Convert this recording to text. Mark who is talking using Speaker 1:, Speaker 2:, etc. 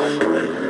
Speaker 1: Right, right.